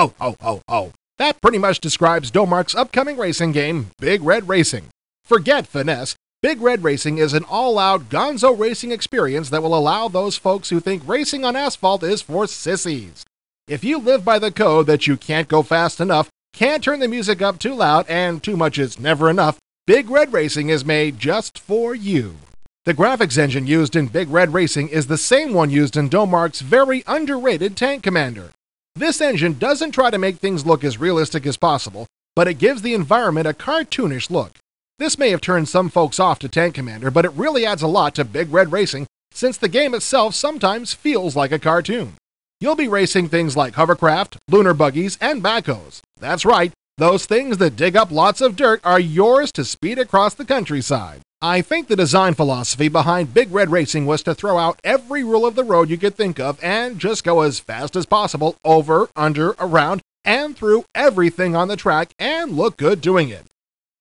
Ho, ho, ho, ho. That pretty much describes Domark's upcoming racing game, Big Red Racing. Forget finesse. Big Red Racing is an all out gonzo racing experience that will allow those folks who think racing on asphalt is for sissies. If you live by the code that you can't go fast enough, can't turn the music up too loud, and too much is never enough, Big Red Racing is made just for you. The graphics engine used in Big Red Racing is the same one used in Domark's very underrated Tank Commander. This engine doesn't try to make things look as realistic as possible, but it gives the environment a cartoonish look. This may have turned some folks off to Tank Commander, but it really adds a lot to Big Red Racing since the game itself sometimes feels like a cartoon. You'll be racing things like hovercraft, lunar buggies, and backhoes. That's right, those things that dig up lots of dirt are yours to speed across the countryside. I think the design philosophy behind Big Red Racing was to throw out every rule of the road you could think of and just go as fast as possible over, under, around, and through everything on the track and look good doing it.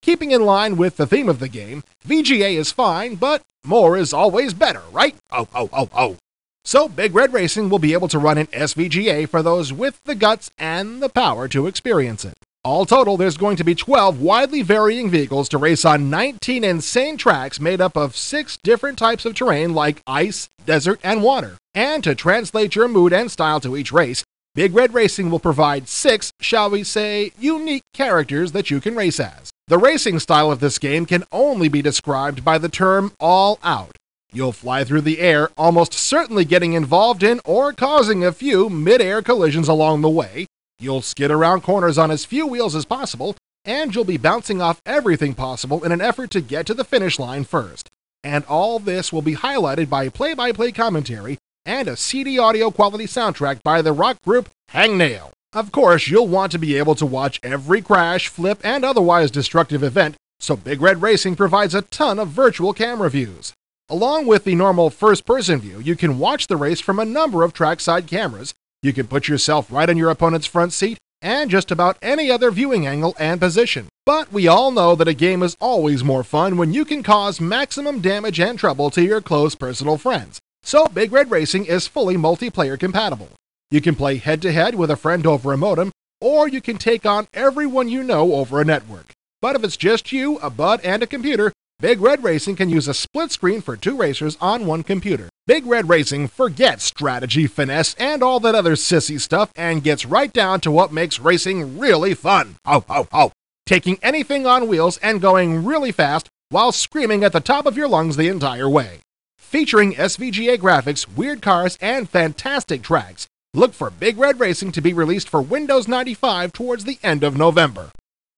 Keeping in line with the theme of the game, VGA is fine, but more is always better, right? Oh, oh, oh, oh. So Big Red Racing will be able to run in SVGA for those with the guts and the power to experience it. All total, there's going to be 12 widely varying vehicles to race on 19 insane tracks made up of six different types of terrain like ice, desert, and water. And to translate your mood and style to each race, Big Red Racing will provide six, shall we say, unique characters that you can race as. The racing style of this game can only be described by the term all out. You'll fly through the air, almost certainly getting involved in or causing a few mid air collisions along the way. You'll skid around corners on as few wheels as possible, and you'll be bouncing off everything possible in an effort to get to the finish line first. And all this will be highlighted by play by play commentary and a CD audio quality soundtrack by the rock group Hangnail. Of course, you'll want to be able to watch every crash, flip, and otherwise destructive event, so Big Red Racing provides a ton of virtual camera views. Along with the normal first person view, you can watch the race from a number of trackside cameras, you can put yourself right in your opponent's front seat and just about any other viewing angle and position. But we all know that a game is always more fun when you can cause maximum damage and trouble to your close personal friends. So Big Red Racing is fully multiplayer compatible. You can play head to head with a friend over a modem, or you can take on everyone you know over a network. But if it's just you, a bud, and a computer, Big Red Racing can use a split screen for two racers on one computer. Big Red Racing forgets strategy, finesse, and all that other sissy stuff and gets right down to what makes racing really fun. Oh, oh, oh. Taking anything on wheels and going really fast while screaming at the top of your lungs the entire way. Featuring SVGA graphics, weird cars, and fantastic tracks, look for Big Red Racing to be released for Windows 95 towards the end of November.